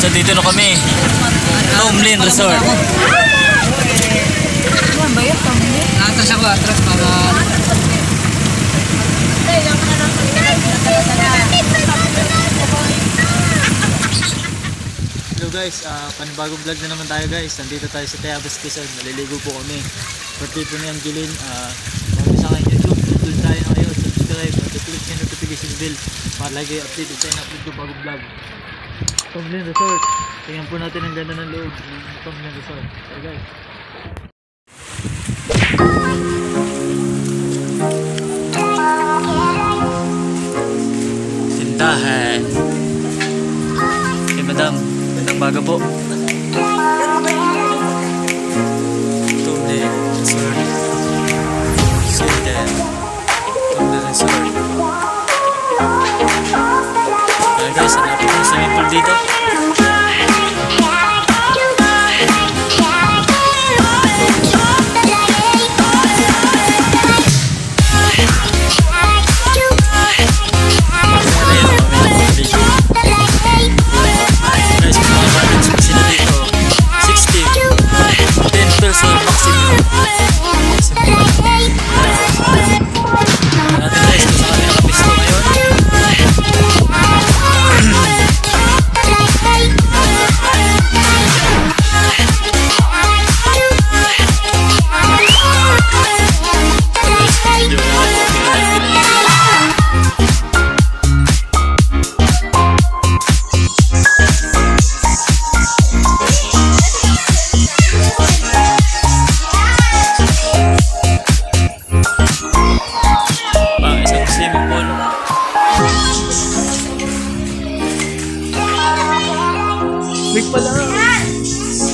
Guys, dito na kami. Tomlin Resort. Ano ba yun? Tomlin? Atras ako, atras para... Hello guys, uh, panibagong vlog na naman tayo guys. Nandito tayo sa Tayabas Quezon. Naliligo po kami. Birthday po ni Angeline. Uh, bago sa akin YouTube, subscribe tayo na kayo. Subscribe click yung notification bell para lagi updated tayo na upload ko bago vlog. Tomlin Resort. Tingnan po natin ang ganda ng loob ng Tomlin Resort. So guys. Tindahan. Eh, madam. Magandang baga po. Pool dito.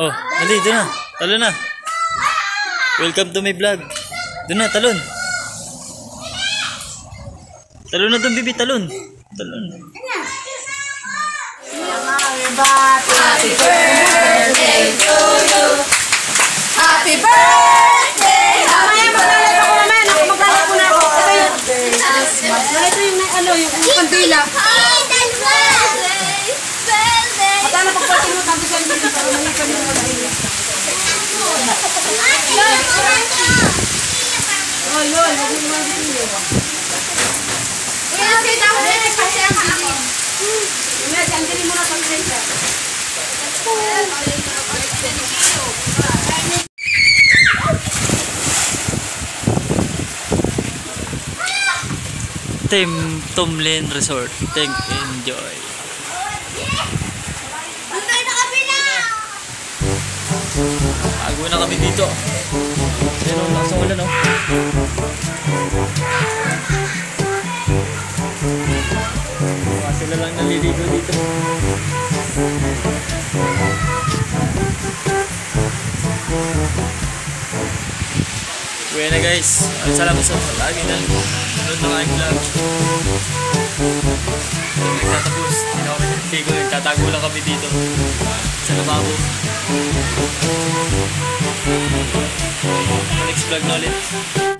Oh, dali, doon na. Talon na. Welcome to my vlog. Doon na, talon. Talon na doon, bibi, talon. Talon. Happy birthday! Mamaya maglalaro ko naman. Ako maglalaro ko na ako. Ito yung... Ito yung ano, yung kandila. Matala pagpati mo, tapos yan din. Para mahipan mo na kayo. Oy, oy, wag mo naman dito. Ulit, andinin mo na sensya. Team Tumlin Resort. Thank enjoy. Bago na kami dito. Pero lang sa ulan, oh. Mga sila lang naliligo dito. Uwi na guys. Salamat sa lagi na nanonood ng aking vlog. Nagtatapos. Hindi na ako Tigo, tatago lang kami dito. Sa lababo. Next vlog na